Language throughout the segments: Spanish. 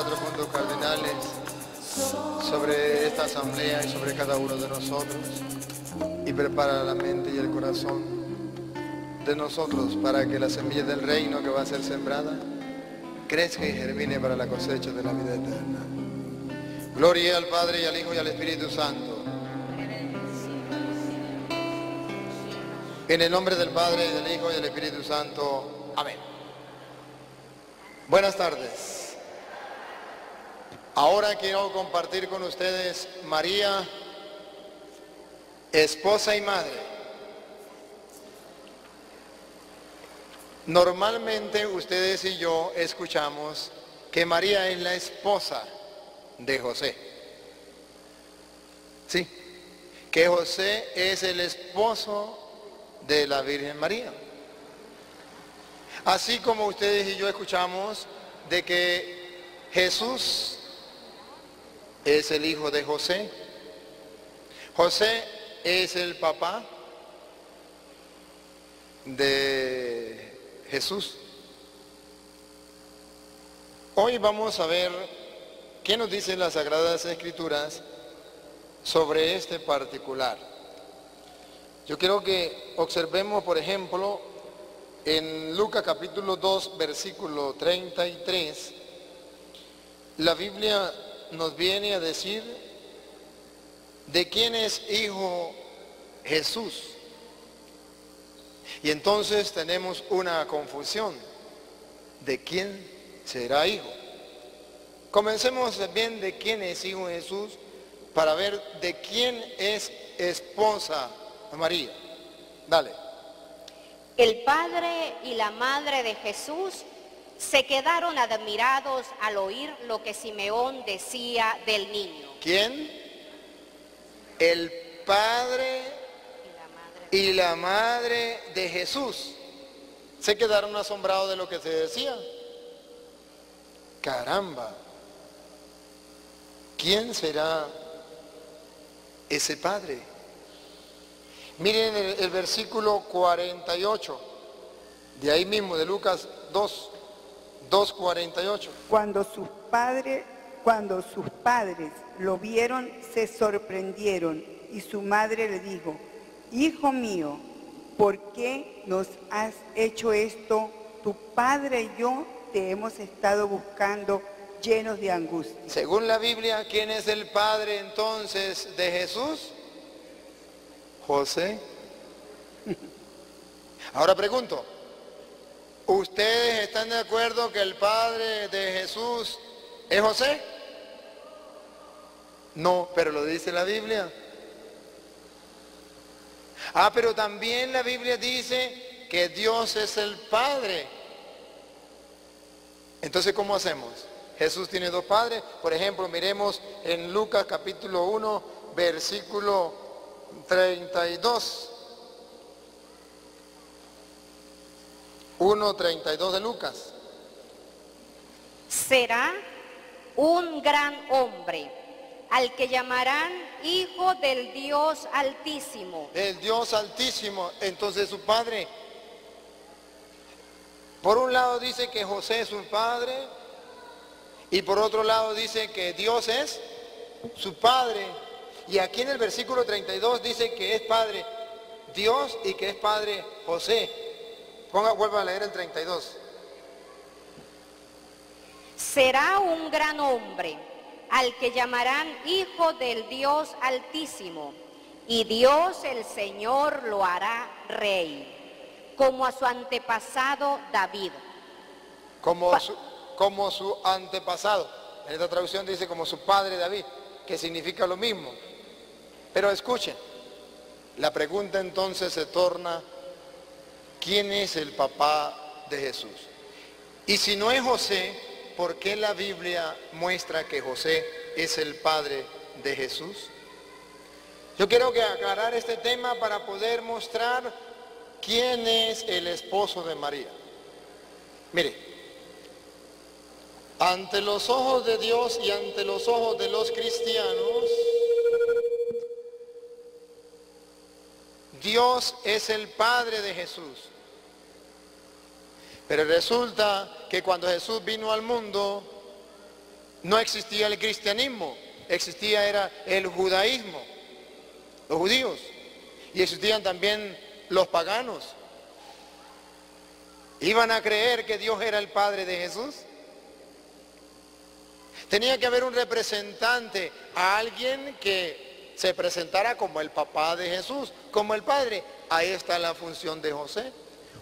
cuatro puntos cardinales sobre esta asamblea y sobre cada uno de nosotros y prepara la mente y el corazón de nosotros para que la semilla del reino que va a ser sembrada crezca y germine para la cosecha de la vida eterna. Gloria al Padre y al Hijo y al Espíritu Santo. En el nombre del Padre y del Hijo y del Espíritu Santo. Amén. Buenas tardes. Ahora quiero compartir con ustedes María, esposa y madre. Normalmente ustedes y yo escuchamos que María es la esposa de José. Sí, que José es el esposo de la Virgen María. Así como ustedes y yo escuchamos de que Jesús es el hijo de José. José es el papá de Jesús. Hoy vamos a ver qué nos dicen las Sagradas Escrituras sobre este particular. Yo quiero que observemos, por ejemplo, en Lucas capítulo 2, versículo 33, la Biblia nos viene a decir de quién es hijo Jesús. Y entonces tenemos una confusión de quién será hijo. Comencemos bien de quién es hijo Jesús para ver de quién es esposa María. Dale. El padre y la madre de Jesús se quedaron admirados al oír lo que Simeón decía del niño. ¿Quién? El padre y la madre de Jesús se quedaron asombrados de lo que se decía. Caramba, ¿quién será ese padre? Miren el, versículo 48, de ahí mismo, de Lucas 2, 2.48. Cuando sus padres, cuando sus padres lo vieron, se sorprendieron y su madre le dijo, Hijo mío, ¿por qué nos has hecho esto? Tu padre y yo te hemos estado buscando llenos de angustia. Según la Biblia, ¿quién es el padre entonces de Jesús? José. Ahora pregunto, ¿ustedes están de acuerdo que el padre de Jesús es José? No, pero lo dice la Biblia. Ah, pero también la Biblia dice que Dios es el Padre. Entonces, ¿cómo hacemos? Jesús tiene dos padres. Por ejemplo, miremos en Lucas capítulo 1, versículo 32. 1.32 de Lucas. Será un gran hombre al que llamarán Hijo del Dios Altísimo. El Dios Altísimo, entonces su padre. Por un lado dice que José es su padre y por otro lado dice que Dios es su padre. Y aquí en el versículo 32 dice que es padre Dios y que es padre José. Ponga, vuelva a leer el 32. Será un gran hombre al que llamarán Hijo del Dios Altísimo, y Dios el Señor lo hará rey, como a su antepasado David. Como su, como su antepasado. En esta traducción dice como su padre David, que significa lo mismo. Pero escuchen, la pregunta entonces se torna, ¿quién es el papá de Jesús? Y si no es José, ¿por qué la Biblia muestra que José es el padre de Jesús? Yo quiero que aclarar este tema para poder mostrar quién es el esposo de María. Mire, ante los ojos de Dios y ante los ojos de los cristianos, Dios es el Padre de Jesús. Pero resulta que cuando Jesús vino al mundo, no existía el cristianismo, existía era el judaísmo, los judíos, y existían también los paganos. ¿Iban a creer que Dios era el Padre de Jesús? Tenía que haber un representante, a alguien que se presentara como el papá de Jesús, como el Padre. Ahí está la función de José.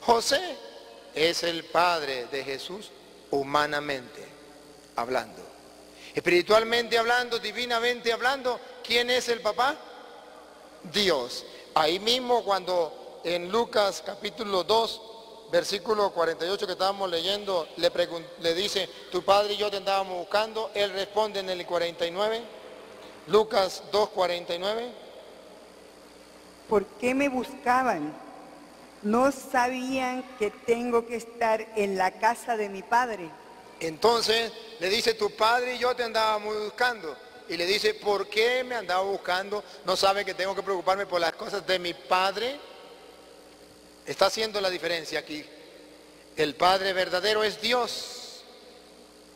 José es el Padre de Jesús humanamente hablando. Espiritualmente hablando, divinamente hablando, ¿quién es el papá? Dios. Ahí mismo cuando en Lucas capítulo 2, versículo 48 que estábamos leyendo, le, dice, tu padre y yo te andábamos buscando, él responde en el 49, Lucas 2, 49. ¿Por qué me buscaban? ¿No sabían que tengo que estar en la casa de mi padre? Entonces le dice, tu padre y yo te andábamos buscando. Y le dice, ¿por qué me andaba buscando? ¿No sabe que tengo que preocuparme por las cosas de mi padre? Está haciendo la diferencia aquí. El Padre verdadero es Dios,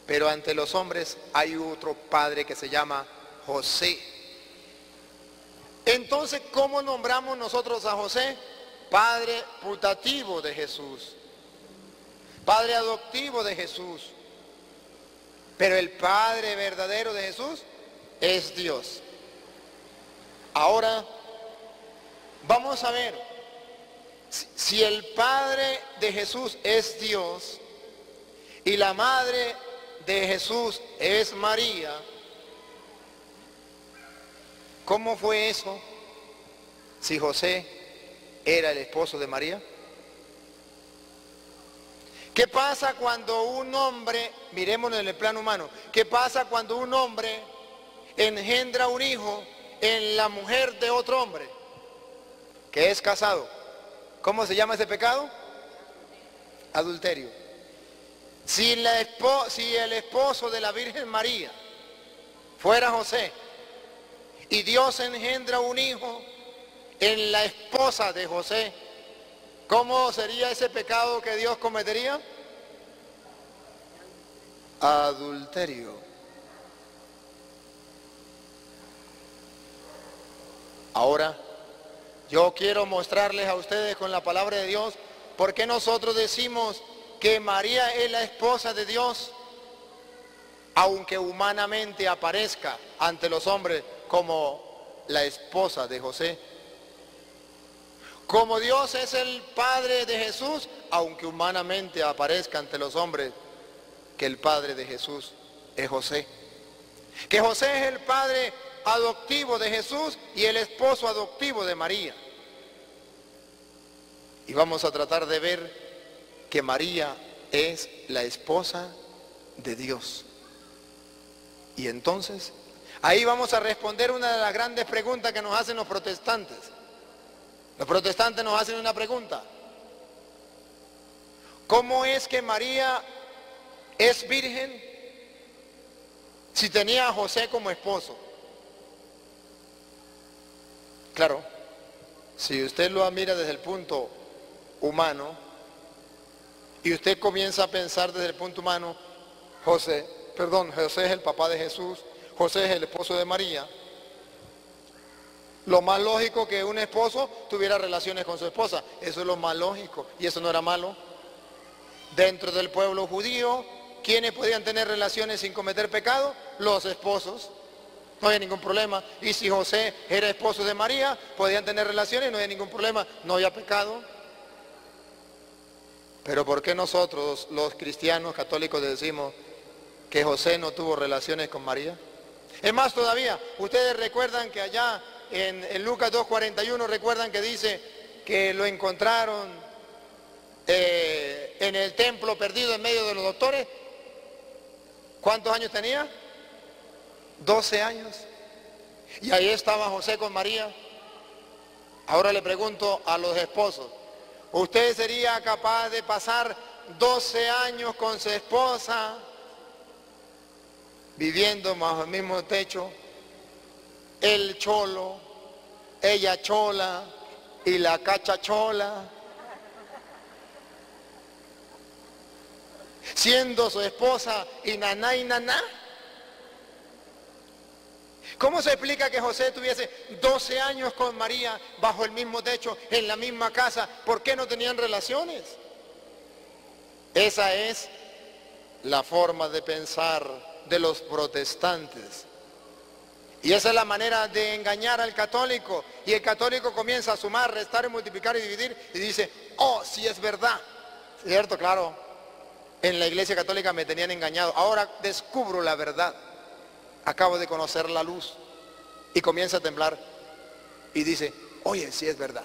pero ante los hombres hay otro Padre que se llama José. Entonces, ¿cómo nombramos nosotros a José? Padre putativo de Jesús, Padre adoptivo de Jesús. Pero el Padre verdadero de Jesús es Dios. Ahora, vamos a ver, si el Padre de Jesús es Dios y la Madre de Jesús es María, ¿cómo fue eso si José era el esposo de María? ¿Qué pasa cuando un hombre, miremoslo en el plano humano, qué pasa cuando un hombre engendra un hijo en la mujer de otro hombre que es casado? ¿Cómo se llama ese pecado? Adulterio. Si, si el esposo de la Virgen María fuera José y Dios engendra un hijo en la esposa de José, ¿Cómo sería ese pecado que Dios cometería? Adulterio. Ahora, yo quiero mostrarles a ustedes con la palabra de Dios por qué nosotros decimos que María es la esposa de Dios, aunque humanamente aparezca ante los hombres como la esposa de José. Como Dios es el Padre de Jesús, aunque humanamente aparezca ante los hombres que el Padre de Jesús es José. Que José es el Padre adoptivo de Jesús y el esposo adoptivo de María. Y vamos a tratar de ver que María es la esposa de Dios. Y entonces, ahí vamos a responder una de las grandes preguntas que nos hacen los protestantes. Los protestantes nos hacen una pregunta. ¿Cómo es que María es virgen si tenía a José como esposo? Claro, si usted lo mira desde el punto humano y usted comienza a pensar desde el punto humano, José, perdón, José es el papá de Jesús, José es el esposo de María, lo más lógico que un esposo tuviera relaciones con su esposa. Eso es lo más lógico. Y eso no era malo. Dentro del pueblo judío, ¿quiénes podían tener relaciones sin cometer pecado? Los esposos. No había ningún problema. Y si José era esposo de María, podían tener relaciones, no había ningún problema. No había pecado. Pero ¿por qué nosotros, los cristianos católicos, decimos que José no tuvo relaciones con María? Es más todavía, ustedes recuerdan que allá en, Lucas 2.41 recuerdan que dice que lo encontraron eh, en el templo perdido en medio de los doctores. ¿Cuántos años tenía? 12 años. Y ahí estaba José con María. Ahora le pregunto a los esposos, ¿usted sería capaz de pasar 12 años con su esposa viviendo bajo el mismo techo? el cholo, ella chola y la cacha chola. Siendo su esposa y naná y naná. ¿Cómo se explica que José tuviese 12 años con María bajo el mismo techo, en la misma casa? ¿Por qué no tenían relaciones? Esa es la forma de pensar de los protestantes. Y esa es la manera de engañar al católico. Y el católico comienza a sumar, restar, multiplicar y dividir y dice, oh, sí es verdad. ¿Cierto? Claro. En la iglesia católica me tenían engañado. Ahora descubro la verdad. Acabo de conocer la luz. Y comienza a temblar. Y dice, oye, sí es verdad.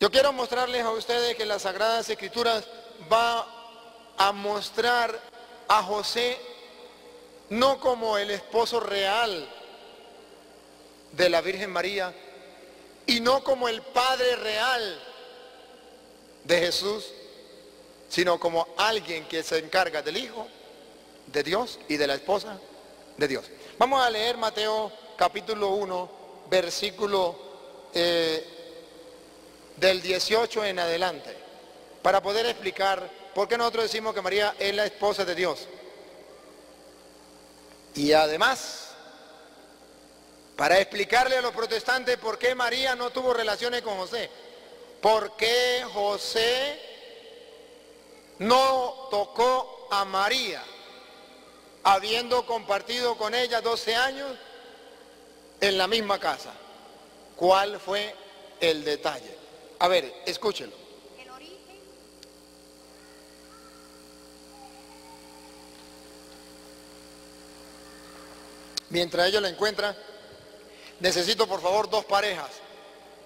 Yo quiero mostrarles a ustedes que las Sagradas Escrituras va a mostrar a José no como el esposo real de la Virgen María y no como el padre real de Jesús, sino como alguien que se encarga del Hijo, de Dios y de la esposa de Dios. Vamos a leer Mateo capítulo 1, versículo eh, del 18 en adelante, para poder explicar por qué nosotros decimos que María es la esposa de Dios. Y además, para explicarle a los protestantes por qué María no tuvo relaciones con José, por qué José no tocó a María, habiendo compartido con ella 12 años en la misma casa. ¿Cuál fue el detalle? A ver, escúchenlo. Mientras ellos la encuentran, necesito por favor dos parejas,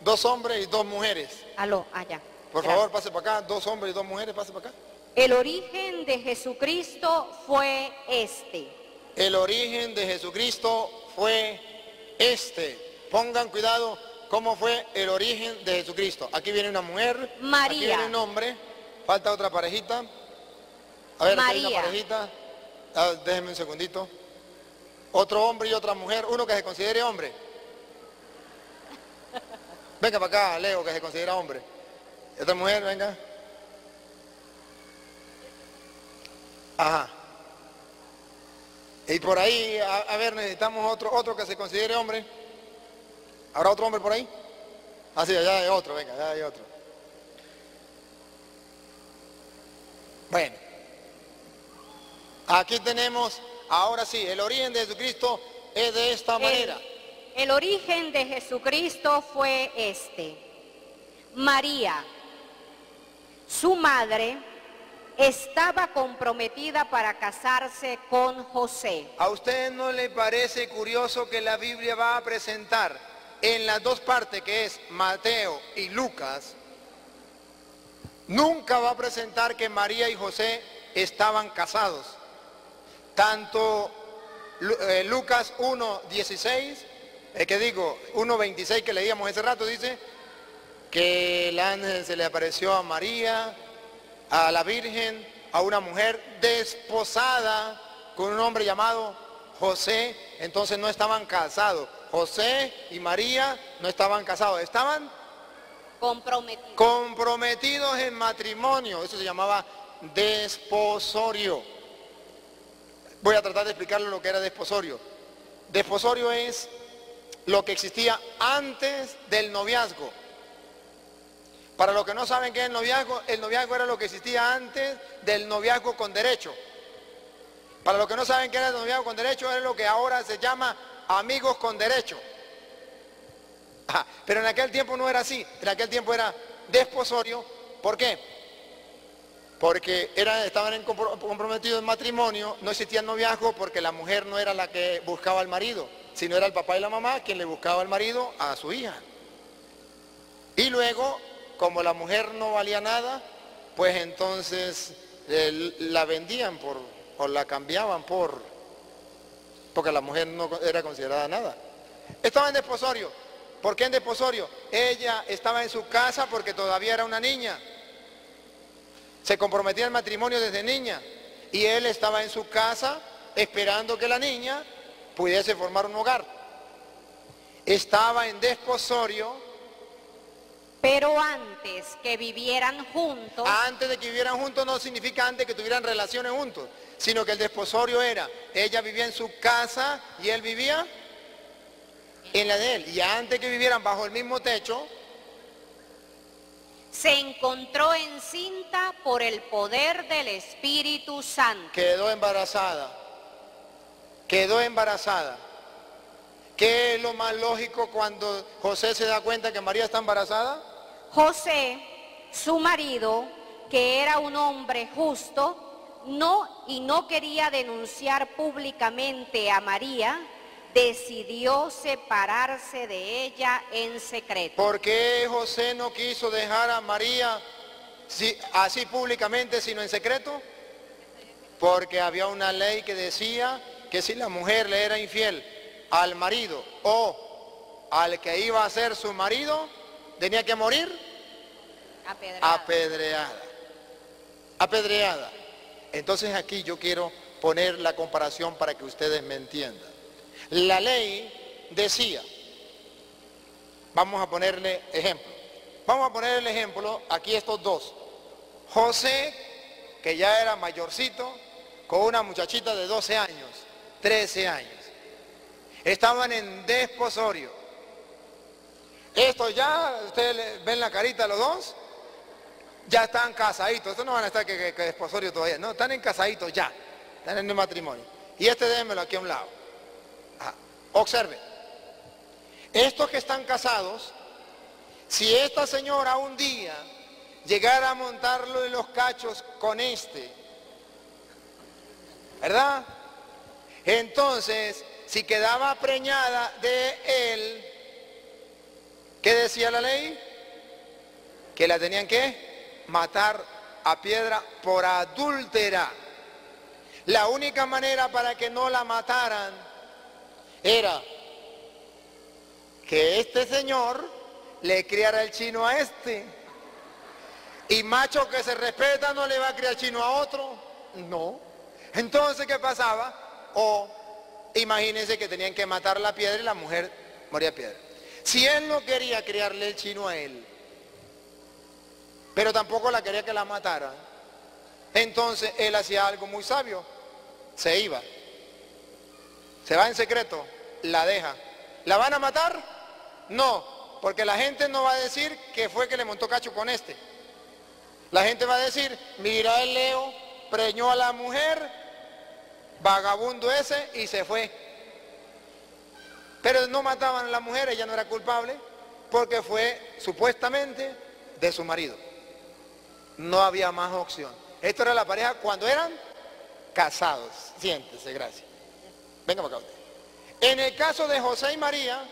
dos hombres y dos mujeres. Aló, allá. Por favor, pase para acá, dos hombres y dos mujeres, pase para acá. El origen de Jesucristo fue este. El origen de Jesucristo fue este. Pongan cuidado cómo fue el origen de Jesucristo. Aquí viene una mujer, María. aquí viene un hombre, falta otra parejita. A ver, aquí hay una parejita. Ah, déjenme un segundito otro hombre y otra mujer, uno que se considere hombre. Venga para acá, Leo, que se considera hombre. Otra mujer, venga. Ajá. Y por ahí, a, ver, necesitamos otro, otro que se considere hombre. ¿Habrá otro hombre por ahí? Ah, sí, allá hay otro, venga, allá hay otro. Bueno. Aquí tenemos Ahora sí, el origen de Jesucristo es de esta manera. El, origen de Jesucristo fue este. María, su madre, estaba comprometida para casarse con José. ¿A usted no le parece curioso que la Biblia va a presentar en las dos partes que es Mateo y Lucas? Nunca va a presentar que María y José estaban casados. Tanto eh, Lucas 1.16, eh, que digo, 1.26 que leíamos ese rato, dice que el ángel se le apareció a María, a la Virgen, a una mujer desposada con un hombre llamado José, entonces no estaban casados. José y María no estaban casados, estaban comprometidos. comprometidos en matrimonio, eso se llamaba desposorio. Voy a tratar de explicarle lo que era desposorio. Desposorio es lo que existía antes del noviazgo. Para los que no saben qué es el noviazgo, el noviazgo era lo que existía antes del noviazgo con derecho. Para los que no saben qué era el noviazgo con derecho, es lo que ahora se llama amigos con derecho. pero en aquel tiempo no era así, en aquel tiempo era desposorio. ¿Por qué? Porque estaban comprometidos en matrimonio, no existía noviazgo porque la mujer no era la que buscaba al marido, sino era el papá y la mamá quien le buscaba al marido a su hija. Y luego, como la mujer no valía nada, pues entonces la vendían por, o la cambiaban por, porque la mujer no era considerada nada. Estaba en desposorio. ¿Por qué en desposorio? Ella estaba en su casa porque todavía era una niña. Se comprometía al matrimonio desde niña y él estaba en su casa esperando que la niña pudiese formar un hogar. Estaba en desposorio. Pero antes que vivieran juntos. Antes de que vivieran juntos no significa antes que tuvieran relaciones juntos, sino que el desposorio era, ella vivía en su casa y él vivía en la de él. Y antes que vivieran bajo el mismo techo, se encontró encinta por el poder del Espíritu Santo. quedó embarazada. Quedó embarazada. ¿Qué es lo más lógico cuando José se da cuenta que María está embarazada? José, su marido, que era un hombre justo, no y no quería denunciar públicamente a María, decidió separarse de ella en secreto. ¿Por qué José no quiso dejar a María si- así públicamente, sino en secreto? Porque había una ley que decía que si la mujer le era infiel al marido o al que iba a ser su marido, tenía que morir apedreada. Apedreada. Entonces aquí yo quiero poner la comparación para que ustedes me entiendan. La ley decía, vamos a ponerle ejemplo, vamos a poner el ejemplo aquí estos dos. José, que ya era mayorcito, con una muchachita de 12 años, 13 años. Estaban en desposorio. Esto ya, ustedes ven la carita los dos, ya están casaditos. Estos no van a estar que desposorio todavía, no, están en casaditos ya, están en el matrimonio. Y este démelo aquí a un lado. Ajá. Observen, estos que están casados, si esta señora un día llegara a montarlo en los cachos con este, ¿verdad? Entonces, si quedaba preñada de él, ¿qué decía la ley? Que la tenían que matar a piedra por adúltera. La única manera para que no la mataran era que este señor le criara el chino a este. Y macho que se respeta no le va a criar chino a otro. No. Entonces, ¿qué pasaba? O imagínense que tenían que matar la piedra y la mujer moría piedra. Si él no quería criarle el chino a él, pero tampoco la quería que la matara, entonces él hacía algo muy sabio. Se iba. Se va en secreto, la deja. ¿La van a matar? No, porque la gente no va a decir que fue que le montó cacho con este. La gente va a decir, mira el Leo, preñó a la mujer, vagabundo ese y se fue. Pero no mataban a la mujer, ella no era culpable, porque fue supuestamente de su marido. No había más opción. Esto era la pareja cuando eran casados. Siéntese, gracias. Venga para acá. En el caso de José y María,